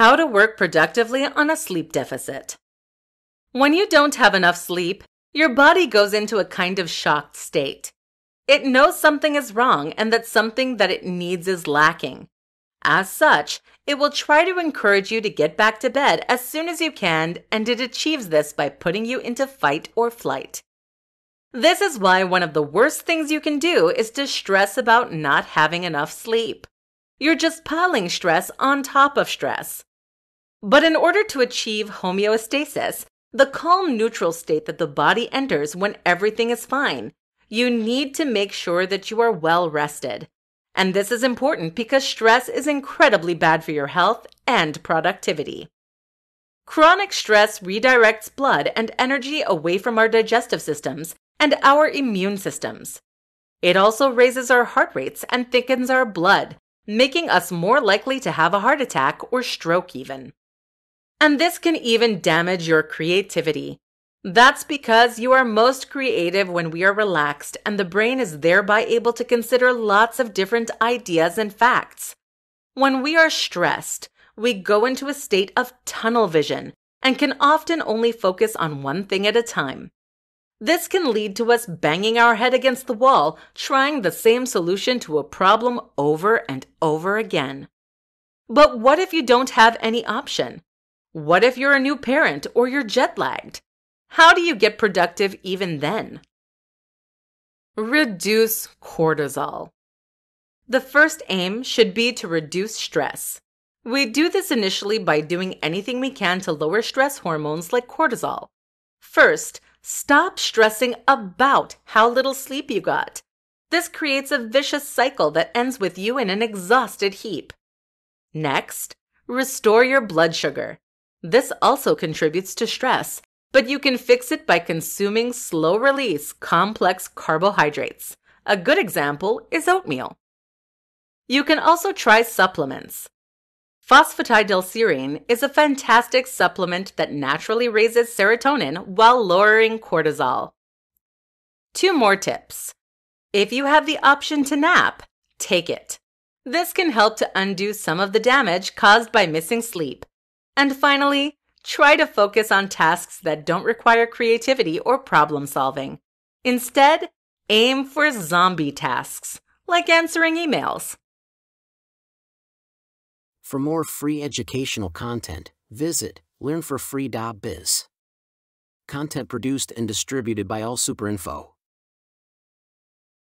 How to work productively on a sleep deficit. When you don't have enough sleep, your body goes into a kind of shocked state. It knows something is wrong and that something that it needs is lacking. As such, it will try to encourage you to get back to bed as soon as you can, and it achieves this by putting you into fight or flight. This is why one of the worst things you can do is to stress about not having enough sleep. You're just piling stress on top of stress. But in order to achieve homeostasis, the calm neutral state that the body enters when everything is fine, you need to make sure that you are well rested. And this is important because stress is incredibly bad for your health and productivity. Chronic stress redirects blood and energy away from our digestive systems and our immune systems. It also raises our heart rates and thickens our blood, making us more likely to have a heart attack or stroke, even. And this can even damage your creativity. That's because you are most creative when we are relaxed, and the brain is thereby able to consider lots of different ideas and facts. When we are stressed, we go into a state of tunnel vision and can often only focus on one thing at a time. This can lead to us banging our head against the wall, trying the same solution to a problem over and over again. But what if you don't have any option? What if you're a new parent or you're jet lagged? How do you get productive even then? Reduce cortisol. The first aim should be to reduce stress. We do this initially by doing anything we can to lower stress hormones like cortisol. First, Stop stressing about how little sleep you got. This creates a vicious cycle that ends with you in an exhausted heap. Next, restore your blood sugar. This also contributes to stress, but you can fix it by consuming slow release complex carbohydrates. A good example is oatmeal. You can also try supplements. Phosphatidylserine is a fantastic supplement that naturally raises serotonin while lowering cortisol. Two more tips. If you have the option to nap, take it. This can help to undo some of the damage caused by missing sleep. And finally, try to focus on tasks that don't require creativity or problem solving. Instead, aim for zombie tasks, like answering emails. For more free educational content, visit learnforfree.biz. Content produced and distributed by AllSuperInfo.